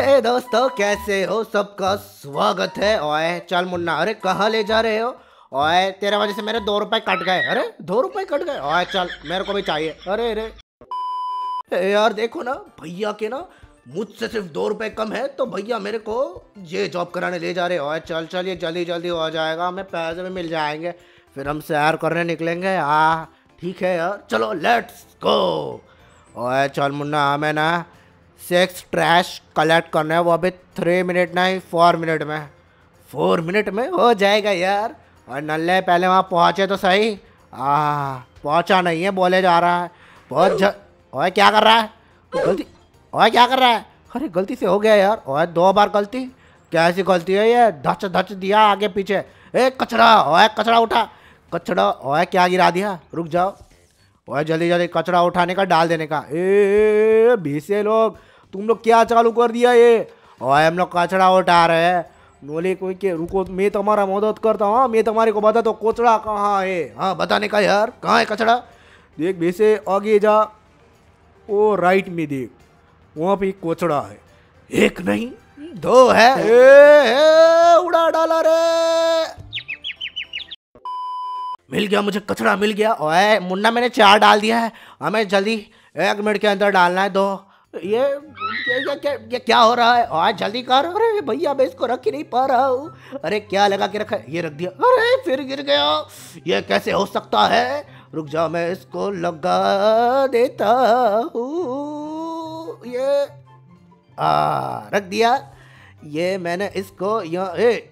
हे दोस्तों, कैसे हो? सबका स्वागत है। ओए, चल मुन्ना, अरे कहाँ ले जा रहे हो? ओए, तेरे वजह से मेरे दो रुपए कट गए। अरे, दो रुपए कट गए? ओए, चल, मेरे को भी चाहिए। अरे अरे। यार, देखो ना, भैया के ना, मुझसे सिर्फ़ दो रुपए कम है तो भैया मेरे को ये जॉब कराने ले जा रहे हो। चल चल, ये जल्दी जल्दी हो जाएगा, हमें पैसे भी मिल जाएँगे। फिर हम सैर करने निकलेंगे। हाँ ठीक है यार, चलो लेट्स गो ओए, चल मुन्ना, हमें ना सेक्स ट्रैश कलेक्ट करना है वो अभी थ्री मिनट नहीं फोर मिनट में। फोर मिनट में हो जाएगा यार। और नल्ले पहले वहाँ पहुँचे तो सही। आ, पहुँचा नहीं है, बोले जा रहा है। बहुत ज... ओए, क्या कर रहा है? गलती ओए, क्या कर रहा है? अरे, गलती से हो गया यार। ओए, दो बार गलती। कैसी गलती है ये? धच धच दिया आगे पीछे। ए, कचरा! ओए, कचरा उठा। कचरा ओए, क्या गिरा दिया? रुक जाओ। ओए, जल्दी जल्दी कचरा उठाने का, डाल देने का। ए, भीसे लोग। तुम लोग क्या चालू कर दिया ये? ओए हम लोग कचरा उठा रहे हैं। नोले कोई के रुको मैं तुम्हारा मदद करता हूँ मैं तुम्हारे को बता तो कोचड़ा कहाँ है? हाँ बताने का यार कहाँ है कचड़ा देख भीसे आगे जा ओ राइट में देख वहाँ पे कोचड़ा है। एक नहीं दो है। ए, ए, उड़ा डाला रे। मिल गया मुझे कचड़ा मिल गया। ओए मुन्ना मैंने चार डाल दिया है। हमें जल्दी एक मिनट के अंदर डालना है दो। ये ये, ये, ये, ये क्या हो रहा है? आज जल्दी कर। अरे भैया मैं इसको रख ही नहीं पा रहा हूँ। अरे क्या लगा के रखा ये रख दिया। अरे फिर गिर गया। ये कैसे हो सकता है? रुक जाओ मैं इसको लगा देता हूँ। ये आ रख दिया। ये मैंने इसको यहाँ ए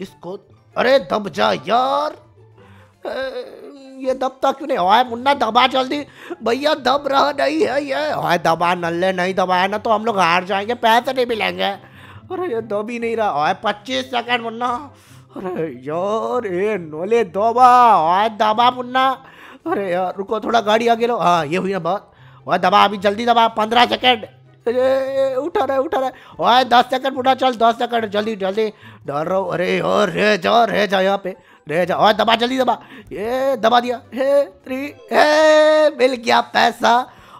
इसको अरे दब जा यार। ये दबता क्यों नहीं। ओए मुन्ना, दबा जल्दी। भैया, दब रहा नहीं है ये। ओए दबा नल्ले नहीं दबाया, ना तो हम लोग हार जाएँगे, पैसे नहीं मिलेंगे। अरे, ये दब ही नहीं रहा। ओए पच्चीस सेकंड मुन्ना। अरे, यार, ये नोले दबा। ओए दबा मुन्ना। अरे, यार, रुको, थोड़ा गाड़ी आगे लो। हाँ ये हुई ना बात। ओए दबा, अभी जल्दी दबा। पंद्रह सेकंड। अरे उठा रहा उठा रहा ओए दस सेकंड उठा, चल, दस सेकंड, जल्दी जल्दी। डर रहा। हूँ अरे, यार, रह जा रह जा यहाँ पे। रह जा। और दबा, जल्दी दबा। ये दबा दिया। हे थ्री हे मिल गया पैसा।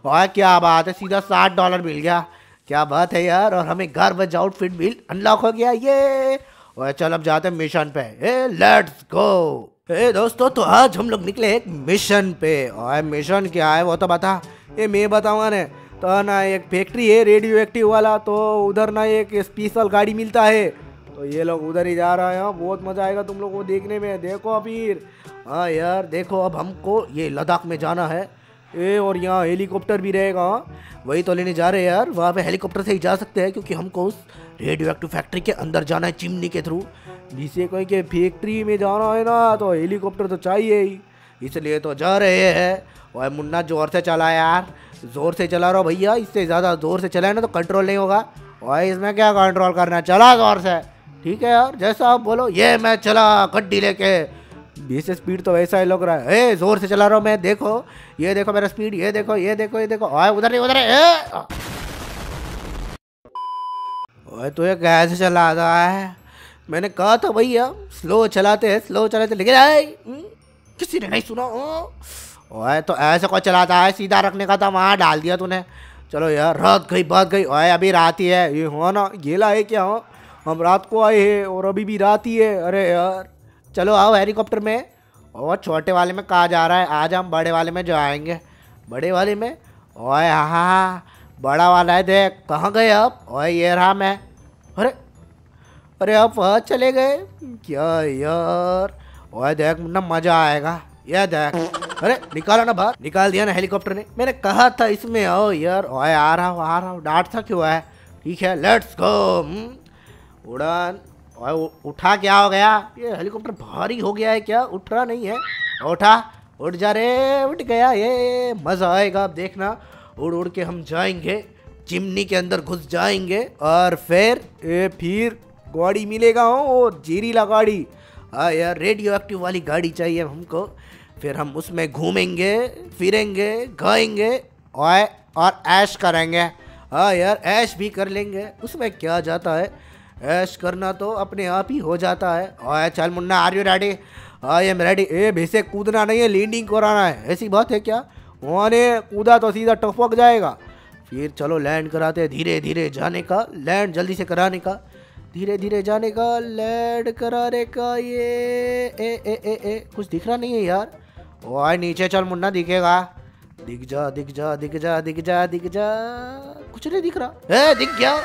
और क्या बात है, सीधा साठ डॉलर मिल गया। क्या बात है यार, और हमें घर बज आउटफिट भी अनलॉक हो गया, ये। और चल, अब जाते हैं मिशन पे। ए लेट्स गो ए, दोस्तों तो आज हम लोग निकले एक मिशन पे। और मिशन क्या है, वो तो बता। ये मैं बताऊँगा ने तो ना, एक फैक्ट्री है रेडियो एक्टिव वाला तो उधर ना एक स्पेशल गाड़ी मिलता है। तो ये लोग उधर ही जा रहे हैं। बहुत मज़ा आएगा तुम लोग को देखने में। देखो अबीर। हाँ यार, देखो अब हमको ये लद्दाख में जाना है। ए, और यहाँ हेलीकॉप्टर भी रहेगा। वही तो लेने जा रहे हैं यार। वहाँ पे हेलीकॉप्टर से ही जा सकते हैं, क्योंकि हमको उस रेडियो एक्टिव फैक्ट्री के अंदर जाना है, चिमनी के थ्रू जिसे कोई के फैक्ट्री में जाना है ना तो हेलीकॉप्टर तो चाहिए ही। इसलिए तो जा रहे हैं। और मुन्ना, ज़ोर से चला यार। ज़ोर से चला रहा भैया। इससे ज़्यादा ज़ोर से चलाए ना तो कंट्रोल नहीं होगा। और इसमें क्या कंट्रोल करना चला ज़ोर से। ठीक है यार, जैसा आप बोलो। ये मैं चला गड्डी लेके। बीस स्पीड तो वैसा ही लग रहा है। ए, ज़ोर से चला रहा हूँ मैं, देखो। ये देखो मेरा स्पीड, ये देखो ये देखो ये देखो। ओए उधर नहीं उधर है। ओए तो ये कैसे चला रहा है? मैंने कहा था भैया, स्लो चलाते हैं, स्लो चलाते लेकिन आए किसी ने नहीं सुना। ओए तो ऐसे कोई चलाता है, सीधा रखने का था वहाँ डाल दिया तूने। चलो यार, रात गई, बात गई। ओए, अभी रात ही है। ये हो ना गेला है क्या हो? हम रात को आए हैं और अभी भी रात ही है। अरे यार, चलो आओ हेलीकॉप्टर में। और छोटे वाले में कहा जा रहा है, आज हम बड़े वाले में जाएँगे। बड़े वाले में? ओए हाँ हाँ बड़ा वाला है, देख, कहाँ गए आप? ओए, ये रहा मैं। अरे अरे आप वहाँ चले गए? क्या यार? ओए, देख, ना मज़ा आएगा। ये देख, अरे, निकाला ना बाहर। निकाल दिया ना हेलीकॉप्टर ने। मैंने कहा था इसमें आओ यार, ओए, आ रहा हूँ, आ रहा हूँ। डांट था क्यों है? ठीक है लेट्स गो उड़ान उठा क्या हो गया? ये हेलीकॉप्टर भारी हो गया है क्या? उठ रहा नहीं है। उठा, उठ जा रे, उठ गया ये। मज़ा आएगा, अब देखना। उड़ उड़ के हम जाएँगे। चिमनी के अंदर घुस जाएँगे, और फिर, ए, फिर गाड़ी मिलेगा हो जीरीला गाड़ी। हाँ यार रेडियो एक्टिव वाली गाड़ी चाहिए हमको। फिर हम उसमें घूमेंगे, फिरेंगे, गाएँगे, और और ऐश करेंगे। हाँ यार, ऐश भी कर लेंगे। उसमें क्या जाता है? ऐश करना तो अपने आप ही हो जाता है। और चल Munna are you ready I am ready ए, भैसे, कूदना नहीं है लीडिंग कराना है। ऐसी बात है क्या? वहाँ ने कूदा तो सीधा टपक जाएगा। फिर चलो लैंड कराते हैं धीरे धीरे जाने का। लैंड जल्दी से कराने का। धीरे धीरे जाने का। लैंड कराने का ये। ए ए ए ए, कुछ दिख रहा नहीं है यार। ओए, नीचे चल मुन्ना, दिखेगा। दिख जा दिख जा दिख जा दिख जा दिख जा। कुछ नहीं दिख रहा। ए, दिख गया।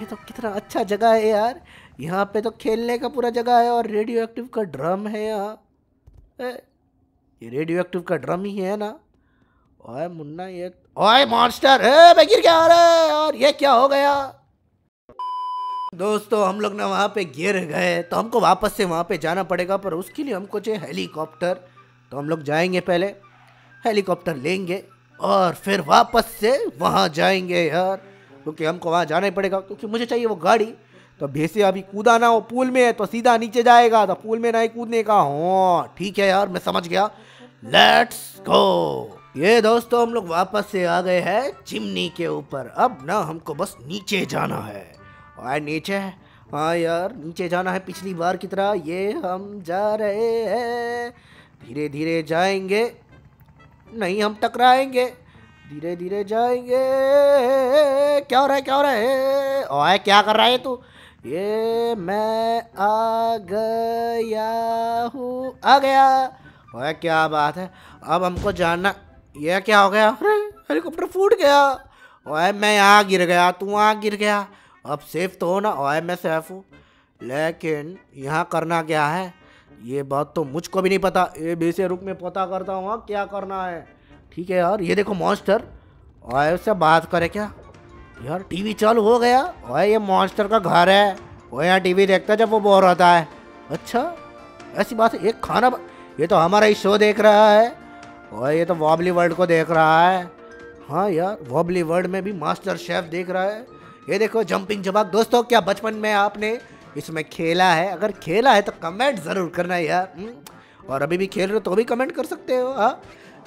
ये तो कितना अच्छा जगह है यार। यहाँ पे तो खेलने का पूरा जगह है और रेडियो एक्टिव का ड्रम है यहाँ। ये रेडियो एक्टिव का ड्रम ही है ना। ओए मुन्ना, ये ओए मॉन्स्टर ए, मैं गिर गया, अरे और ये क्या हो गया? दोस्तों, हम लोग ना वहाँ पे गिर गए तो हमको वापस से वहाँ पे जाना पड़ेगा, पर उसके लिए हमको चाहिए हेलीकॉप्टर तो हम लोग जाएँगे पहले हेलीकॉप्टर लेंगे और फिर वापस से वहाँ जाएँगे यार। क्योंकि हमको वहाँ जाना ही पड़ेगा, क्योंकि मुझे चाहिए वो गाड़ी। तो भैसे अभी कूदा ना वो पूल में है तो सीधा नीचे जाएगा तो पूल में ना ही कूदने का। हो, ठीक है यार, मैं समझ गया। लेट्स गो ये दोस्तों, हम लोग वापस से आ गए हैं चिमनी के ऊपर। अब ना हमको बस नीचे जाना है। और नीचे हाँ यार, नीचे जाना है पिछली बार की तरह। ये हम जा रहे हैं। धीरे धीरे जाएँगे। नहीं, हम टकराएँगे। धीरे धीरे जाएँगे। क्या हो रहा है क्या हो रहा है? ओए क्या कर रहा है तू? ये मैं आ गया हूँ आ गया। ओए क्या बात है? अब हमको जानना ये क्या हो गया? अरे हेलीकॉप्टर फूट गया। ओए मैं यहाँ गिर गया तू वहाँ गिर गया। अब सेफ़ तो हो ना? ओए मैं सेफ़ हूँ। लेकिन यहाँ करना क्या है? ये बात तो मुझको भी नहीं पता। ये बेसे रुक में पता करता हूँ हाँ, क्या करना है? ठीक है यार, ये देखो मॉन्स्टर और उससे बात करे क्या? यार टीवी चालू हो गया। और ये मॉन्स्टर का घर है। वो यहाँ टीवी देखता जब वो बोर होता है। अच्छा ऐसी बात है, एक खाना. ये तो हमारा ही शो देख रहा है। और ये तो वॉबली वर्ल्ड को देख रहा है। हाँ यार वॉबली वर्ल्ड में भी मास्टर शेफ देख रहा है। ये देखो जंपिंग जवाब दोस्तों, क्या बचपन में आपने इसमें खेला है? अगर खेला है तो कमेंट ज़रूर करना यार हम्म? और अभी भी खेल रहे हो तो भी कमेंट कर सकते हो हाँ।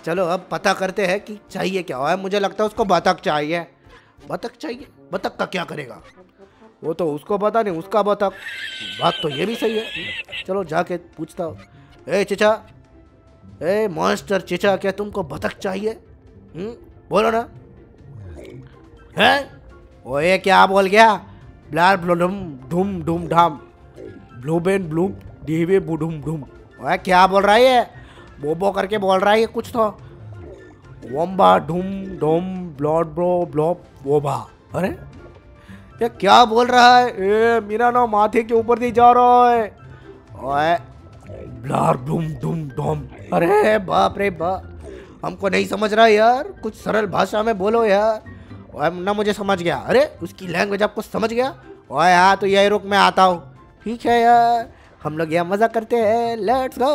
चलो, अब पता करते हैं कि चाहिए क्या। है मुझे लगता है उसको बतख चाहिए। बतख चाहिए? बतख का क्या करेगा? वो तो उसको पता नहीं, उसका बतख। बात तो ये भी सही है। चलो, जाके पूछता हूँ। ए, चिचा। ए मॉन्स्टर चिचा, क्या तुमको बतख चाहिए? हुँ? बोलो ना। है? वो ये क्या बोल गया? ब्लार ब्लूम ढूम ढूम ढाम। ब्लूबेन, ब्लूम डीवे बुडूम क्या बोल रहा है बोबो करके बोल रहा है ये कुछ तो। वम्बा, ढूम ढोम ब्लॉड ब्रो, ब्लॉप, वोबा। अरे, ये क्या बोल रहा है? ए, मेरा ना माथे के ऊपर नहीं जा रहा है। ओए ब्लार ढूम ढूम ढोम अरे, बाप रे बाप हमको नहीं समझ रहा यार। कुछ सरल भाषा में बोलो यार। ओए, ना मुझे समझ गया। अरे, उसकी लैंग्वेज आपको समझ गया? ओए हाँ तो यही रुक मैं आता हूँ। ठीक है यार। हम लोग यहाँ मज़ा करते हैं। Let's go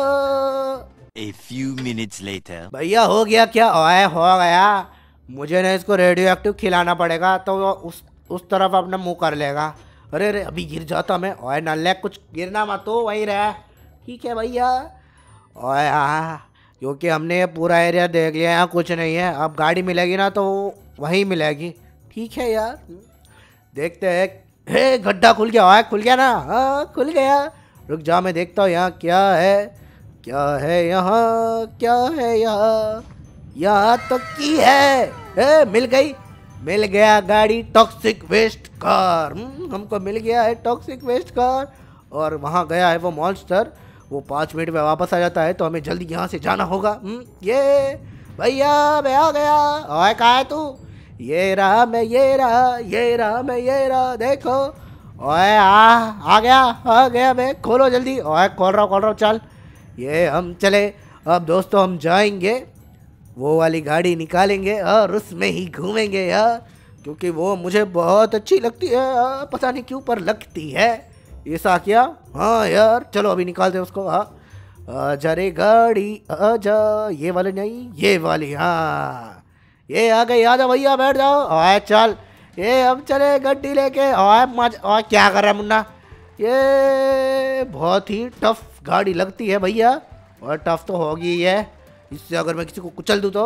A few minutes later. भैया, हो गया क्या? ओए, हो गया। मुझे ना इसको रेडियो एक्टिव खिलाना पड़ेगा तो वो उस उस तरफ़ अपना मुँह कर लेगा। अरे अरे, अभी गिर जाता मैं। ओए, नल्ले, कुछ गिरना मत तो वहीं रह। ठीक है भैया। ओए हाँ क्योंकि हमने ये पूरा एरिया देख लिया यहाँ कुछ नहीं है। अब गाड़ी मिलेगी ना तो वहीं मिलेगी। ठीक है यार। देखते हैं। हे, गड्ढा खुल गया। ओए, खुल गया ना? हाँ खुल गया। रुक जा, मैं देखता हूँ यहाँ क्या है। क्या है यहाँ? क्या है यहाँ? यहाँ तो की है? ए, मिल गई। मिल गया गाड़ी टॉक्सिक वेस्ट कार हमको मिल गया है टॉक्सिक वेस्ट कार और वहाँ गया है वो मॉन्स्टर वो पाँच मिनट में वापस आ जाता है तो हमें जल्दी यहाँ से जाना होगा। हम्म, ये भैया मैं आ गया। ओए कहा है तू? ये रहा मैं ये रहा ये रहा मैं ये रहा देखो। ओए आ आ गया आ गया मैं। खोलो जल्दी। ओए खोल रहा हूँ खोल रहा हूँ चल। ये हम चले। अब दोस्तों हम जाएँगे, वो वाली गाड़ी निकालेंगे और उसमें ही घूमेंगे यार, क्योंकि वो मुझे बहुत अच्छी लगती है पता नहीं क्यों, पर लगती है। ऐसा क्या हाँ यार, चलो अभी निकालते हैं उसको। हाँ। आजा रे गाड़ी आजा ये वाली नहीं, ये वाली हाँ। ये आ गई आजा भैया, बैठ जाओ। आए, चल। ये हम चले गड्डी लेके। आए, मज क्या कर रहा है मुन्ना? ये बहुत ही टफ गाड़ी लगती है भैया। और टफ तो होगी ही है। इससे अगर मैं किसी को कुचल दूँ तो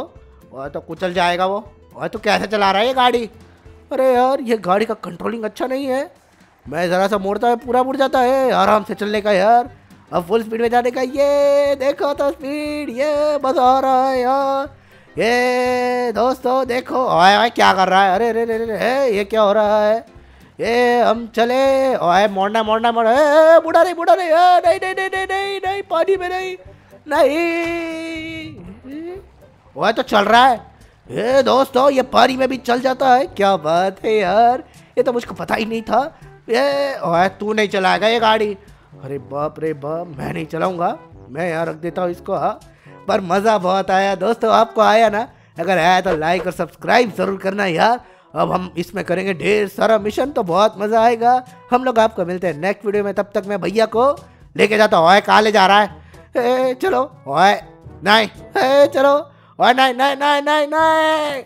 और तो कुचल जाएगा वो। और तो कैसे चला रहा है ये गाड़ी? अरे यार, ये गाड़ी का कंट्रोलिंग अच्छा नहीं है। मैं ज़रा सा मोड़ता है पूरा मुड़ जाता है। आराम से चलने का यार। अब फुल स्पीड में जाने का। ये देखो तो स्पीड ये मज़ा आ रहा है यार। ये दोस्तों देखो ओए ओए क्या कर रहा है? अरे अरे अरे ये क्या हो रहा है? ये हम चले। ओए मोड़ना मोड़ना मोड़ ए, बुढ़ा रे बुढ़ा रे। ए, नहीं नहीं नहीं नहीं नहीं नहीं पानी में नहीं नहीं। ओए तो चल रहा है। ये दोस्तों ये पानी में भी चल जाता है। क्या बात है यार। ये तो मुझको पता ही नहीं था। ये ओए तू नहीं चलाएगा ये गाड़ी। अरे बाप रे बाप मैं नहीं चलाऊँगा। मैं यहाँ रख देता हूँ इसको हाँ। पर मज़ा बहुत आया। दोस्तों आपको आया ना? अगर आया तो लाइक और सब्सक्राइब ज़रूर करना यार। अब हम इसमें करेंगे ढेर सारा मिशन तो बहुत मज़ा आएगा। हम लोग आपको मिलते हैं नेक्स्ट वीडियो में तब तक मैं भैया को लेके जाता हूँ। कहाँ ले जा रहा है? ए, चलो ओए नहीं चलो ओए नहीं नहीं नहीं नहीं नहीं।